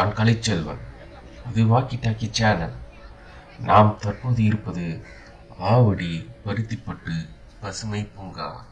நான் கலைச்செல்வன் இது walkie talkie channel. நாம் தற்போது இருப்பது ஆவடி பருத்திப்பட்டு பசுமை பூங்கா.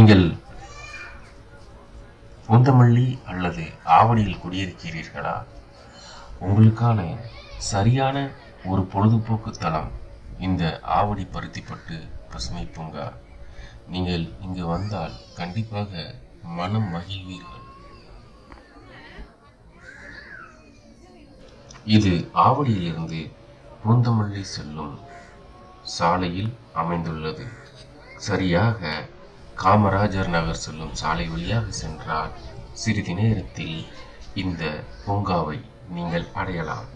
நீங்கள் பூந்தமல்லி அல்லது ஆவடியில் குடியிருக்கிறீர்களா? உங்களுக்கான சரியான ஒரு பொழுதுபோக்கு தளம் இந்த ஆவடி பருத்திப்பட்டு பசுமை பூங்கா. நீங்கள் இங்கு வந்தால் கண்டிப்பாக மனம் மகிழ்வீர்கள். இது ஆவடியிலிருந்து பூந்தமல்லி செல்லும் சாலையில் அமைந்துள்ளது. சரியாக காமராஜர் நகர் செல்லும் சாலை வழியாக சென்றால் சிறிது நேரத்தில் இந்த பூங்காவை நீங்கள் அடையலாம்.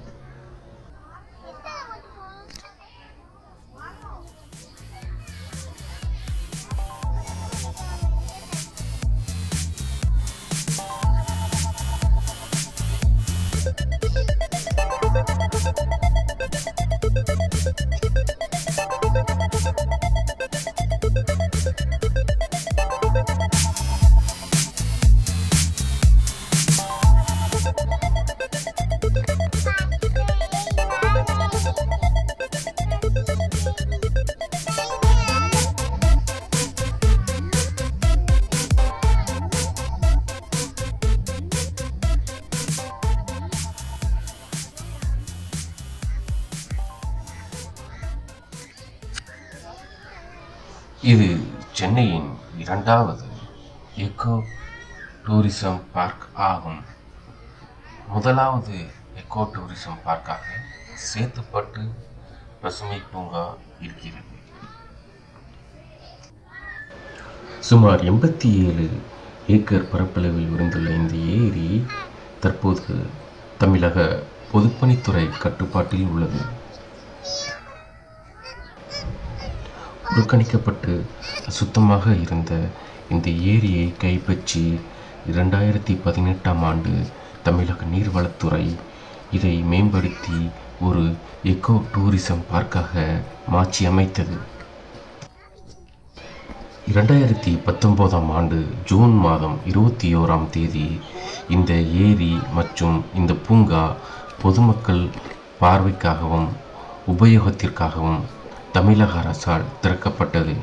இது சென்னையின் இரண்டாவது எக்கோ டூரிசம் பார்க் ஆகும். முதலாவது எக்கோ டூரிசம் பார்க்காக சேத்துப்பட்டு பசுமை பூங்கா இருக்கிறது. சுமார் எண்பத்தி ஏழு ஏக்கர் பரப்பளவில் இருந்துள்ள இந்த ஏரி தற்போது தமிழக பொதுப்பணித்துறை கட்டுப்பாட்டில் உள்ளது. புறக்கணிக்கப்பட்டு சுத்தமாக இருந்த இந்த ஏரியை கைப்பற்றி இரண்டாயிரத்தி பதினெட்டாம் ஆண்டு தமிழக நீர்வளத்துறை இதை மேம்படுத்தி ஒரு எக்கோ டூரிசம் பார்க்காக மாற்றி அமைத்தது இரண்டாயிரத்தி பத்தொன்பதாம் ஆண்டு ஜூன் மாதம் இருபத்தி ஓராம் தேதி இந்த ஏரி மற்றும் இந்த பூங்கா பொதுமக்கள் பார்வைக்காகவும் உபயோகத்திற்காகவும் தமிழக அரசால் திறக்கப்பட்டது.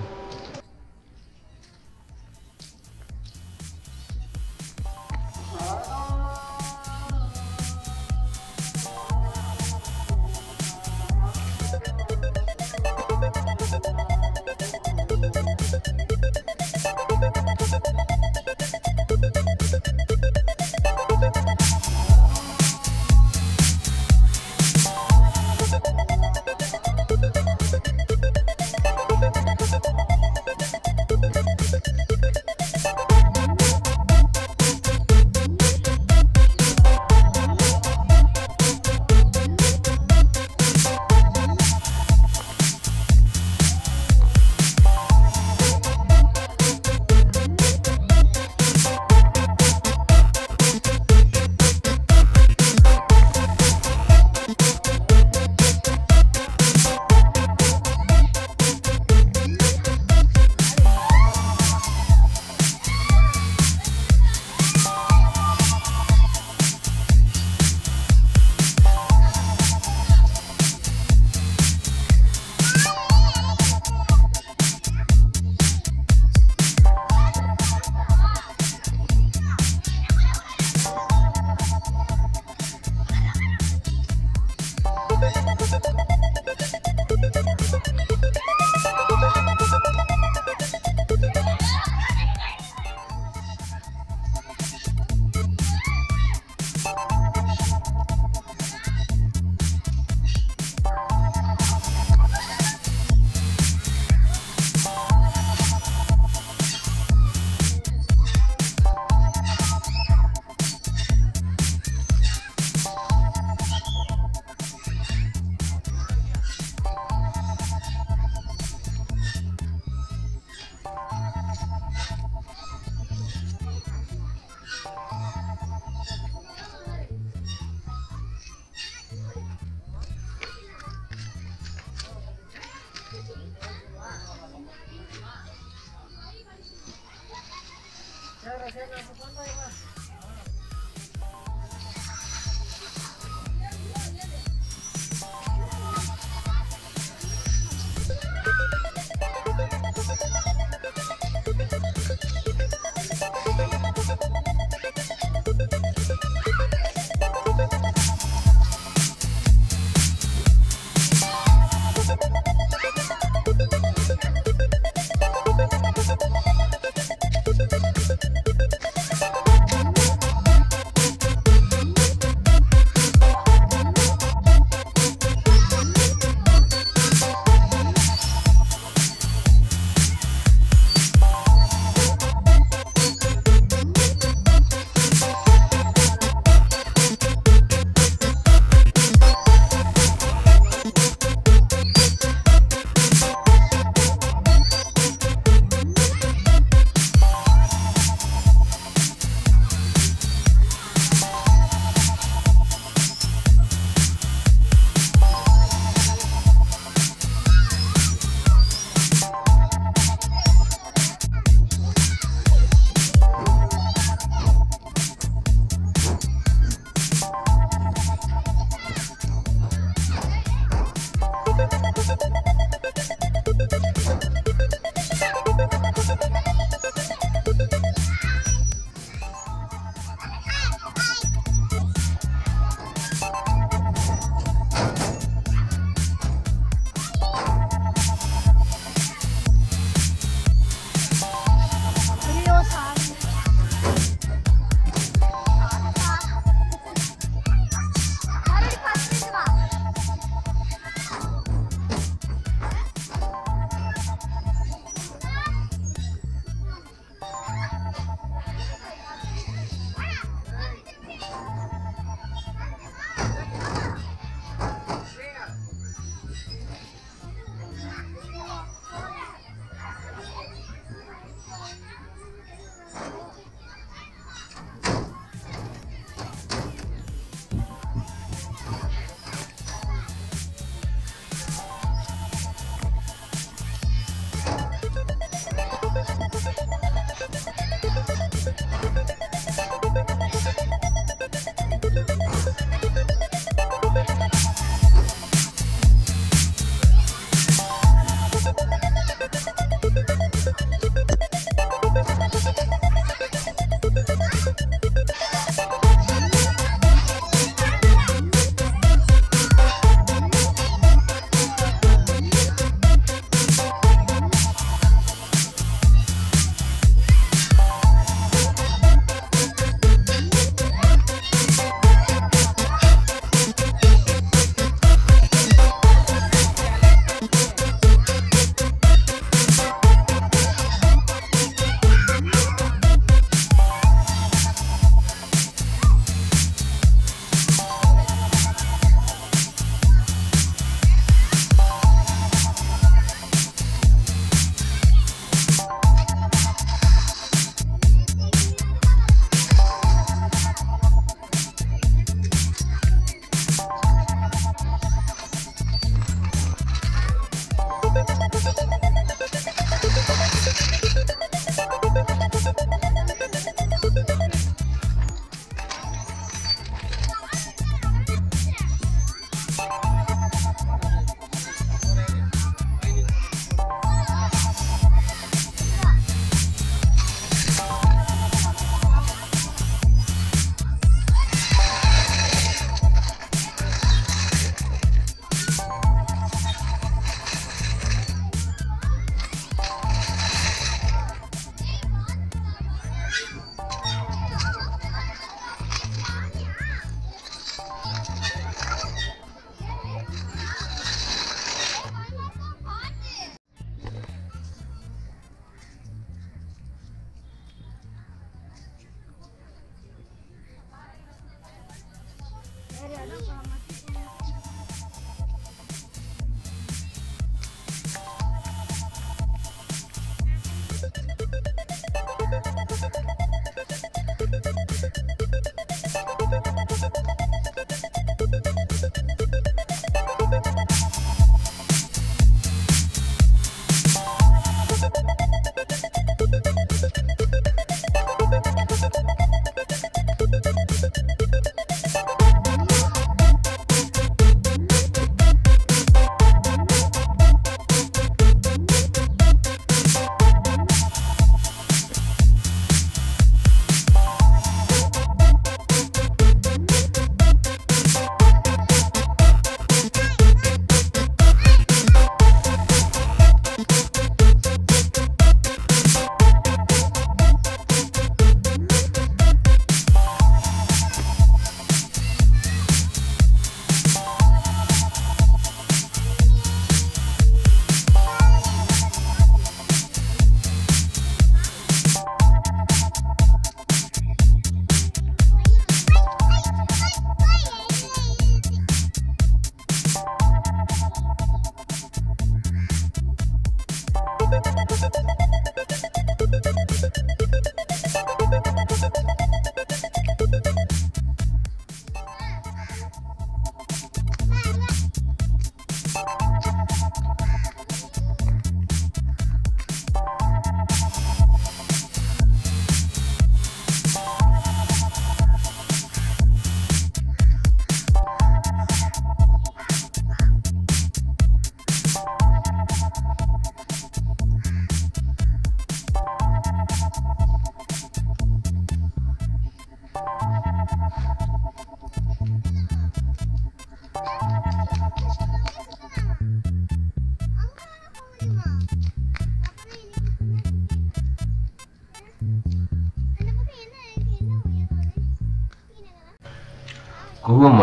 கூவம்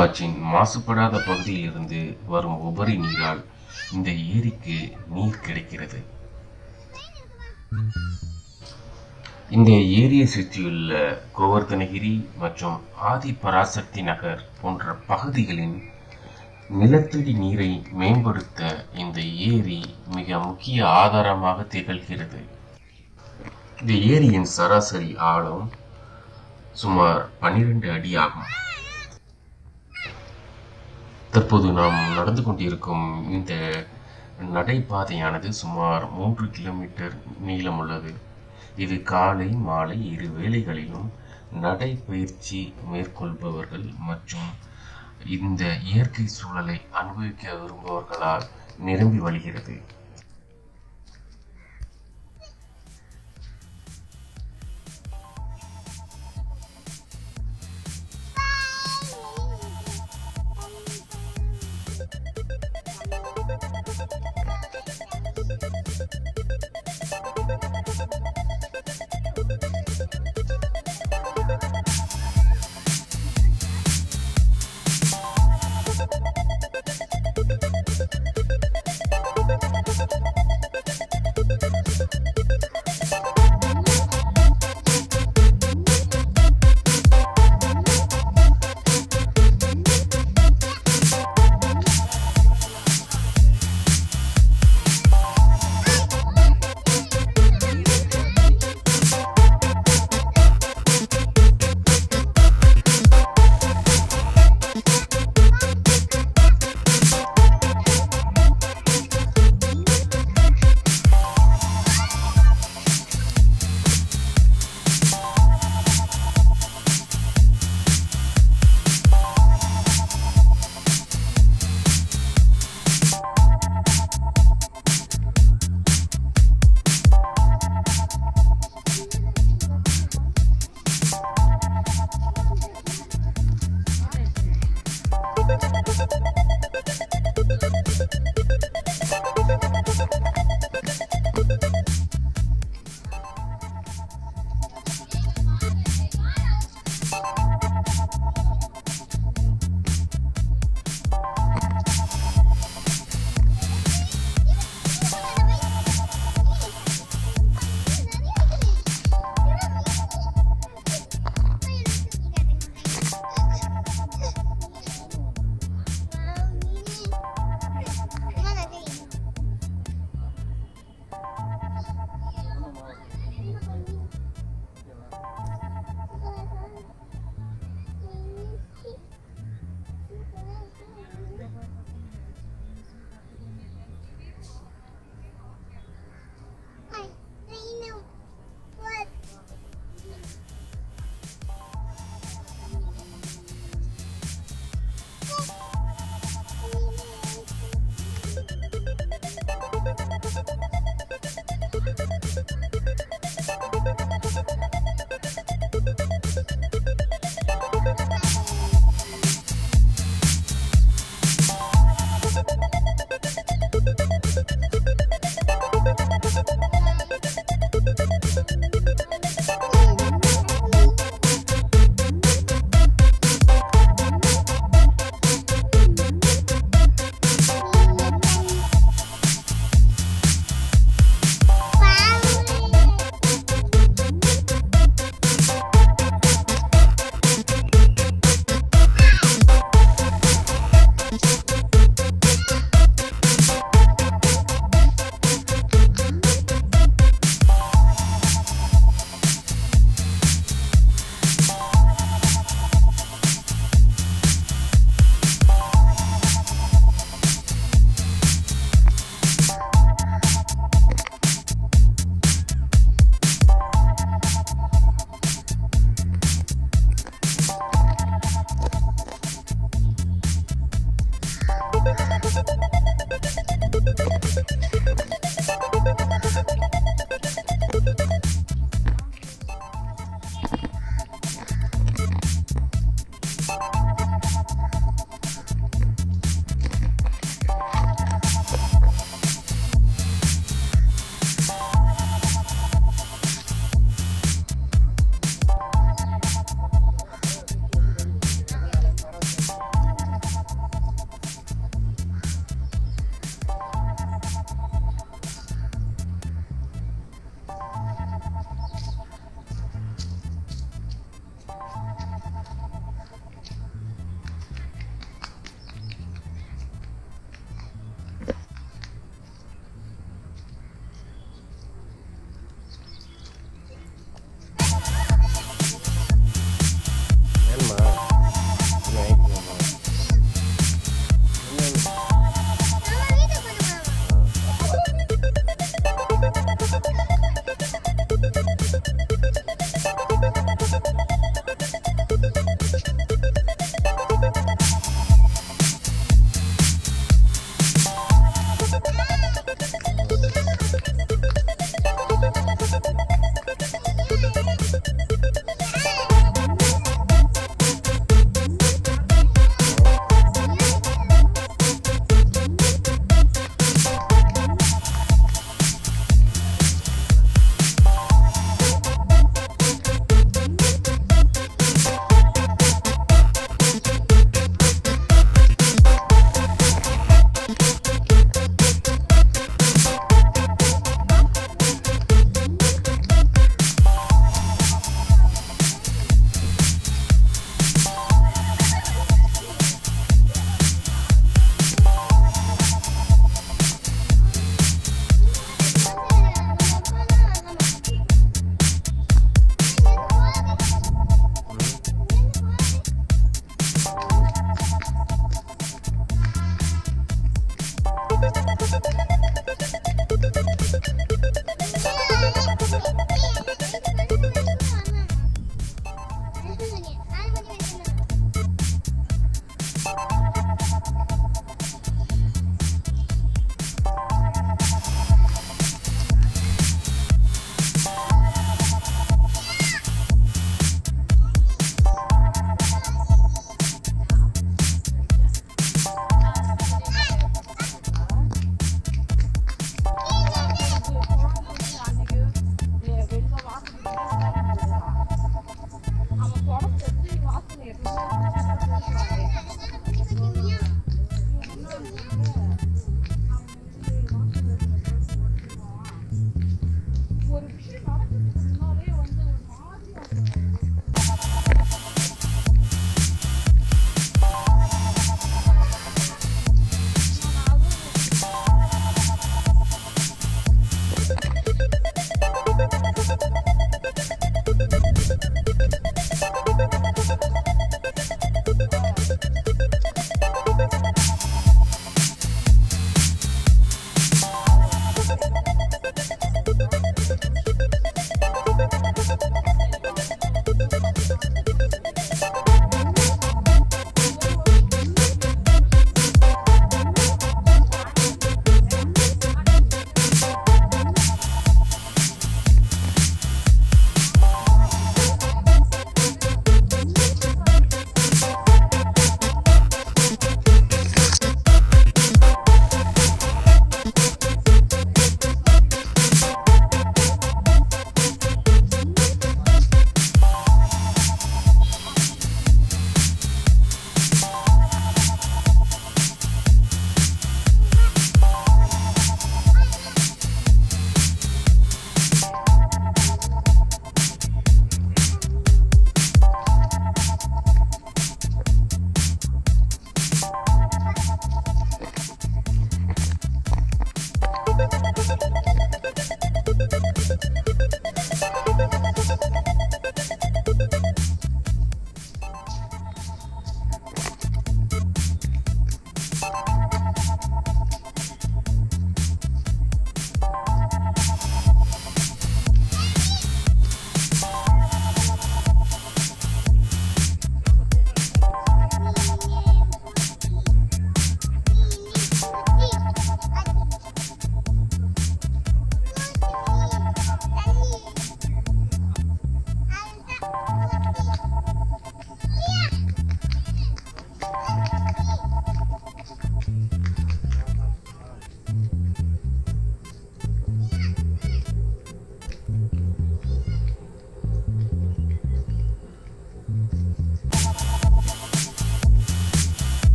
மாசுபடாத பகுதியிலிருந்து வரும் உபரி நீரால் இந்த ஏரிக்கு நீர் கிடைக்கிறது. இந்த ஏரியை சுற்றியுள்ள கோவர்தனகிரி மற்றும் ஆதி பராசக்தி நகர் போன்ற பகுதிகளின் நிலத்தடி நீரை மேம்படுத்த இந்த ஏரி மிக முக்கிய ஆதாரமாக திகழ்கிறது. இந்த ஏரியின் சராசரி ஆழம் சுமார் பன்னிரண்டு அடி ஆகும். தற்போது நாம் நடந்து கொண்டிருக்கும் இந்த நடைபாதையானது சுமார் மூன்று கிலோமீட்டர் நீளமுள்ளது. இது காலை மாலை இரு வேளைகளிலும் நடைபயிற்சி மேற்கொள்பவர்கள் மற்றும் இந்த இயற்கை சூழலை அனுபவிக்க விரும்புபவர்களால் நிரம்பி வழிகிறது.